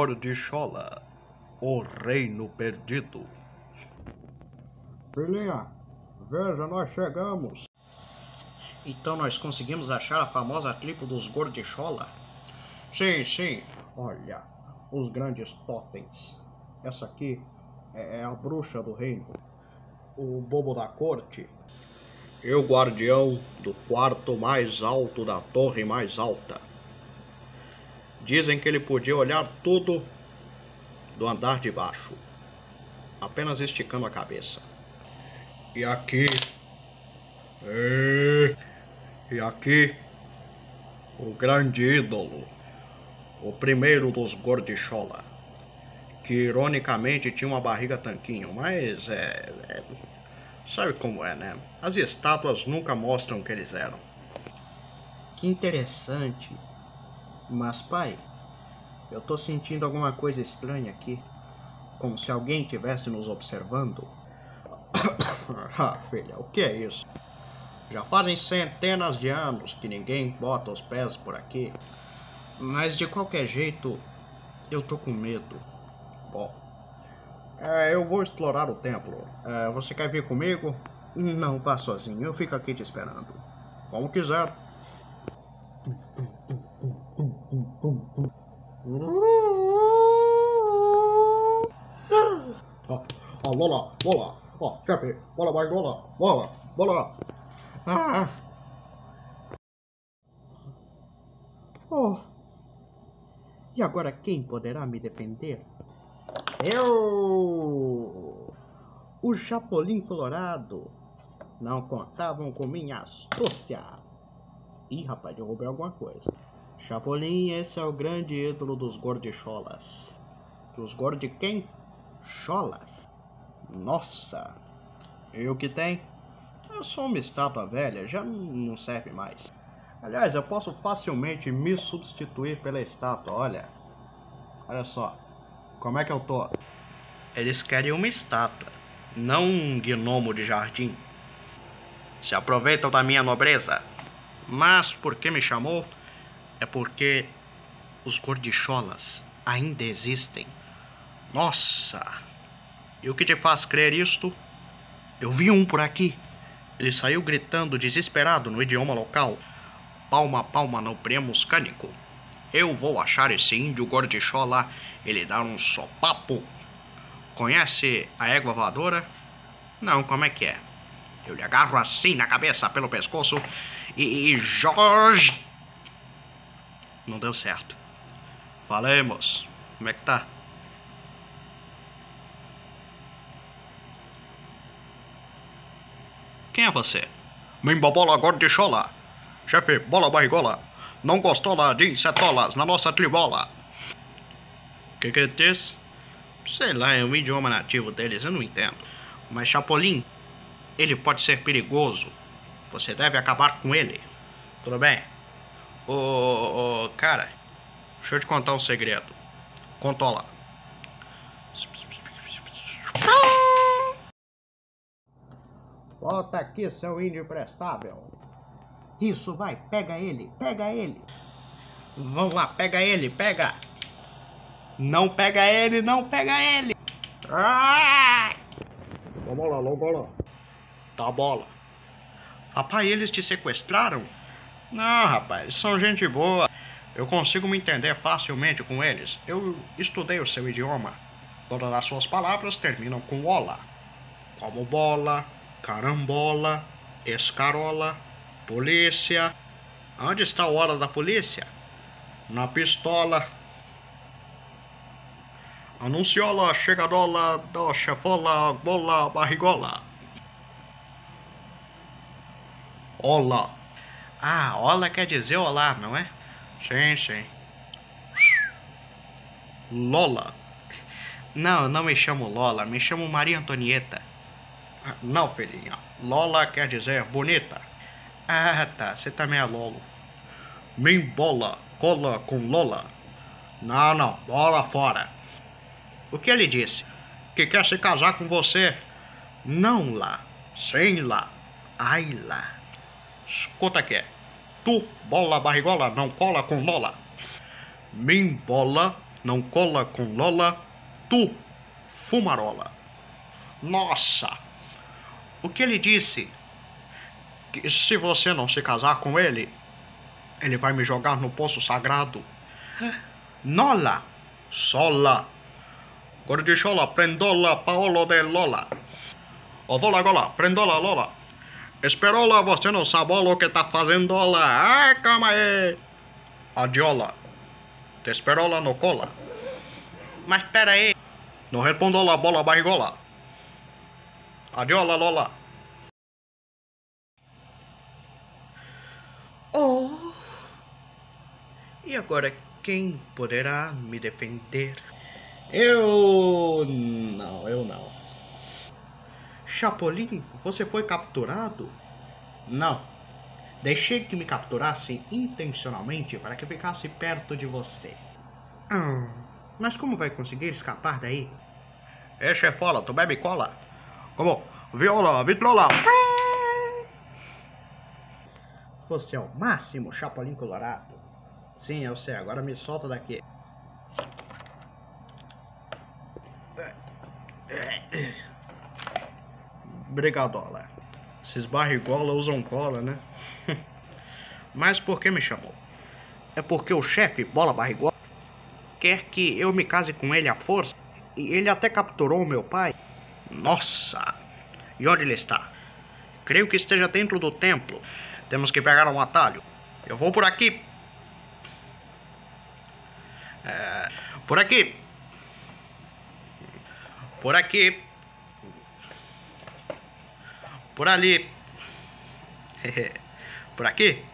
Gordichola, o reino perdido. Filhinha, veja, nós chegamos. Então nós conseguimos achar a famosa tribo dos Gordichola? Sim, sim. Olha, os grandes totens. Essa aqui é, é a bruxa do reino. O bobo da corte. E o guardião do quarto mais alto da torre mais alta. Dizem que ele podia olhar tudo do andar de baixo, apenas esticando a cabeça. E aqui. E, e aqui. O grande ídolo. O primeiro dos Gordichola. Que ironicamente tinha uma barriga tanquinho, mas é, é. Sabe como é, né? As estátuas nunca mostram o que eles eram. Que interessante. Mas, pai, eu tô sentindo alguma coisa estranha aqui. Como se alguém estivesse nos observando. ah, filha, o que é isso? Já fazem centenas de anos que ninguém bota os pés por aqui. Mas de qualquer jeito, eu tô com medo. Bom, é, eu vou explorar o templo. É, você quer vir comigo? Não vá sozinho, eu fico aqui te esperando. Como quiser. Ó, ó, bola, bola. Ó, chefe, bola mais bola, bola, bola. Ah! Oh! E agora quem poderá me defender? Eu! O Chapolin Colorado! Não contavam com minha astúcia! Ih, rapaz, derrubei alguma coisa. Chapolin, esse é o grande ídolo dos gordicholas. Dos gordi quem? Cholas. Nossa! E o que tem? É só uma estátua velha, já não serve mais. Aliás, eu posso facilmente me substituir pela estátua, olha. Olha só. Como é que eu tô? Eles querem uma estátua, não um gnomo de jardim. Se aproveitam da minha nobreza. Mas por que me chamou? É porque os gordicholas ainda existem. Nossa! E o que te faz crer isto? Eu vi um por aqui. Ele saiu gritando desesperado no idioma local. Palma, palma no prêmio cânico. Eu vou achar esse índio gordichola e lhe dar um sopapo. Conhece a égua voadora? Não, como é que é? Eu lhe agarro assim na cabeça, pelo pescoço e Jorge. Não deu certo. Falemos. Como é que tá? Quem é você? Mimbobola gordichola. Chefe, bola barrigola. Não gostola de insetolas na nossa tribola. Que que é isso? Sei lá, é um idioma nativo deles, eu não entendo. Mas Chapolin, ele pode ser perigoso. Você deve acabar com ele. Tudo bem? Ô, ô, ô cara, deixa eu te contar um segredo. Contola. Volta aqui, seu índio imprestável. Isso, vai, pega ele, pega ele. Vamos lá, pega ele, pega. Não pega ele, não pega ele. Ah! Vamos lá, vamos lá. Tá bola. Rapaz, eles te sequestraram? Não, rapaz, são gente boa. Eu consigo me entender facilmente com eles. Eu estudei o seu idioma. Todas as suas palavras terminam com ola. Como bola, carambola, escarola, polícia. Onde está a hora da polícia? Na pistola. Anunciola, chegadola, do chefola, bola, barrigola. Olá. Ah, ola quer dizer olá, não é? Sim, sim. Lola. Não, eu não me chamo Lola, me chamo Maria Antonieta. Não, filhinha. Lola quer dizer bonita. Ah, tá. Você também é Lolo. Mimbola, cola com Lola. Não, não. Bola fora. O que ele disse? Que quer se casar com você? Não lá. Sim lá. Ai lá. Escuta aqui. Tu, bola barrigola, não cola com Lola. Mimbola, não cola com Lola, tu, fumarola. Nossa! O que ele disse? Que se você não se casar com ele, ele vai me jogar no poço sagrado. Nola! Sola! Gordichola, prendola, paolo de Lola. Ovola gola, prendola Lola. Esperola, você não sabe o que tá fazendo lá. Ai, calma aí. Adiola. Te esperola no cola. Mas pera aí. Não respondola, bola, barrigola. Adiola, Lola. Oh. E agora quem poderá me defender? Eu. Não, eu não. Chapolin, você foi capturado? Não. Deixei que me capturassem intencionalmente para que ficasse perto de você. Ah, mas como vai conseguir escapar daí? É, chefola, tu bebe cola? Como? Viola, vitrola. Você é o máximo, Chapolin Colorado. Sim, eu sei. Agora me solta daqui. Brigadola. Esses barrigola usam cola, né? Mas por que me chamou? É porque o chefe, Bola Barrigola, quer que eu me case com ele à força. E ele até capturou meu pai. Nossa! E onde ele está? Creio que esteja dentro do templo. Temos que pegar um atalho. Eu vou por aqui. É, por aqui. Por aqui. Por ali. por aqui.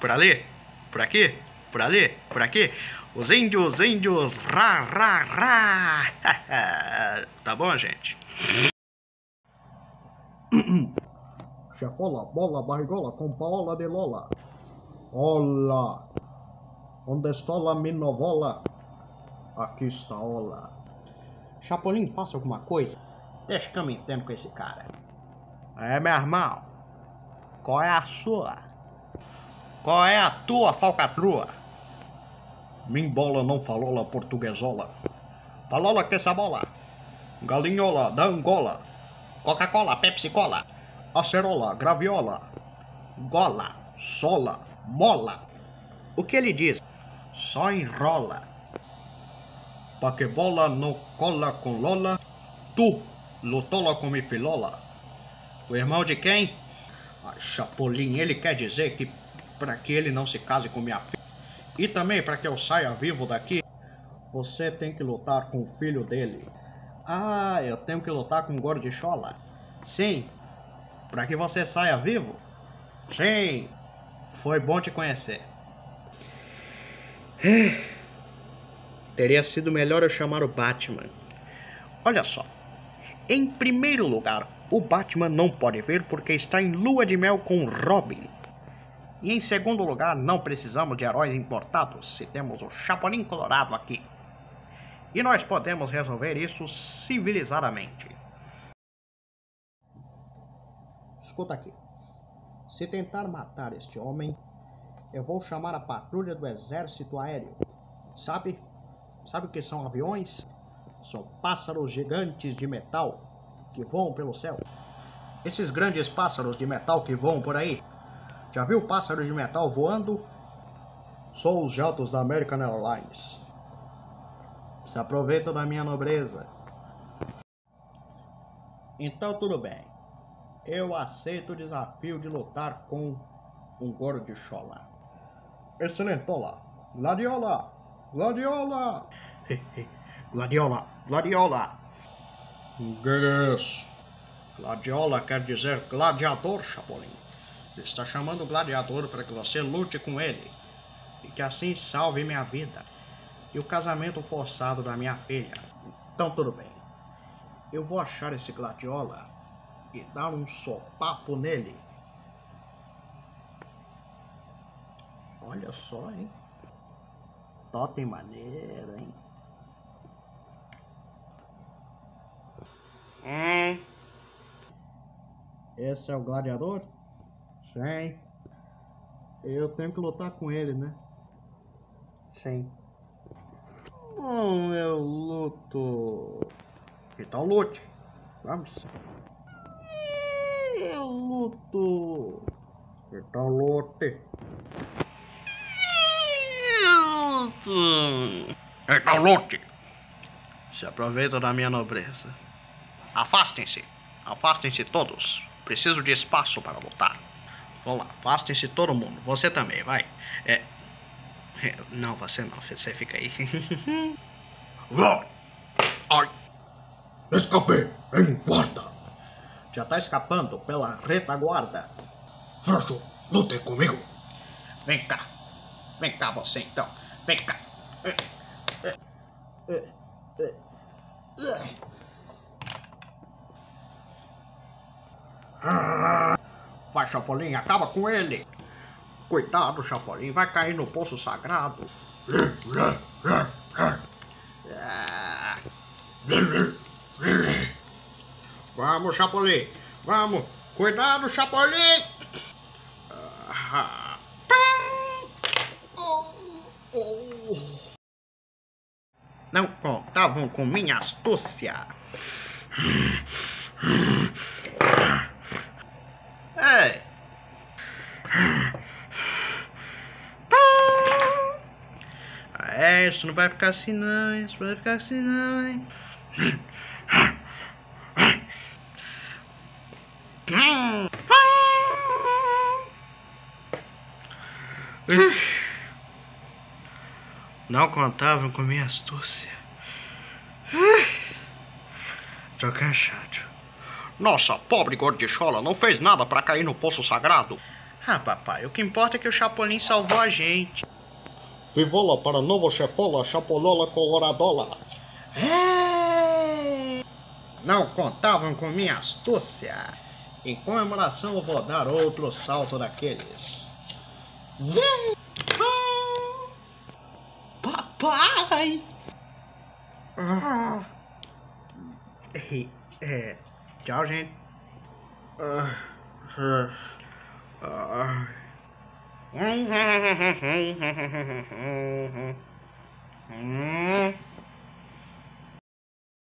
Por ali. Por aqui. Por ali. Por aqui. Os índios, índios. Ra, ra, ra. tá bom, gente? Chefola, bola, barrigola, com paola de Lola. Olá! Onde está la minovola? Aqui está Ola. Chapolin, faça alguma coisa? Deixa que eu me entendo com esse cara. É, meu irmão. Qual é a sua? Qual é a tua falcatrua? Mimbola não falou la portuguesola. Falou la que essa bola. Galinhola da Angola. Coca-Cola, Pepsi-Cola. Acerola, graviola. Gola, sola, mola. O que ele diz? Só enrola. Paquebola não cola com Lola. Tu, lutola com mi filola. O irmão de quem? Ai, Chapolin, ele quer dizer que para que ele não se case com minha filha e também para que eu saia vivo daqui, você tem que lutar com o filho dele. Ah, eu tenho que lutar com o Gordichola? Sim. Para que você saia vivo? Sim. Foi bom te conhecer. Teria sido melhor eu chamar o Batman. Olha só. Em primeiro lugar, o Batman não pode vir porque está em lua de mel com Robin. E em segundo lugar, não precisamos de heróis importados se temos o Chapolin Colorado aqui. E nós podemos resolver isso civilizadamente. Escuta aqui. Se tentar matar este homem, eu vou chamar a patrulha do exército aéreo. Sabe? Sabe o que são aviões? São pássaros gigantes de metal que voam pelo céu. Esses grandes pássaros de metal que voam por aí. Já viu pássaros de metal voando? Sou os jatos da American Airlines. Se aproveitam da minha nobreza. Então tudo bem. Eu aceito o desafio de lutar com um gordo de chola. Excelentola! Gladiola! Gladiola! Gladiola, Gladiola. Que é isso? Gladiola quer dizer gladiador, Chapolin. Está chamando o gladiador para que você lute com ele. E que assim salve minha vida. E o casamento forçado da minha filha. Então tudo bem. Eu vou achar esse gladiola e dar um sopapo nele. Olha só, hein? Totem maneiro, hein? Hum. Esse é o gladiador? Sim. Eu tenho que lutar com ele, né? Sim. Não, eu luto. Então lute. Vamos. Eu luto. Então lute. Eu luto. Então lute. Se aproveita da minha nobreza. Afastem-se. Afastem-se todos. Preciso de espaço para lutar. Vamos lá, afastem-se todo mundo. Você também, vai. É. é, Não, você não. Você fica aí. Ai. Escapei em guarda. Já tá escapando pela retaguarda. Frouxo, lute comigo. Vem cá. Vem cá você então. Vem cá. Vai, Chapolin, acaba com ele. Cuidado, Chapolin, vai cair no poço sagrado. Vamos, Chapolin, vamos. Cuidado, Chapolin. Não contavam com minha astúcia. Ei. Ah, é, isso não vai ficar assim não? Isso não vai ficar assim não, hein? Não contavam com minha astúcia. Tô cansado. Nossa, pobre gordichola não fez nada pra cair no poço sagrado. Ah, papai, o que importa é que o Chapolin salvou a gente. Vivola para novo chefola, chapolola coloradola. Não contavam com minha astúcia. Em comemoração, eu vou dar outro salto daqueles. Papai! Ah. É, 叫声。呃，是，啊、呃。嗯。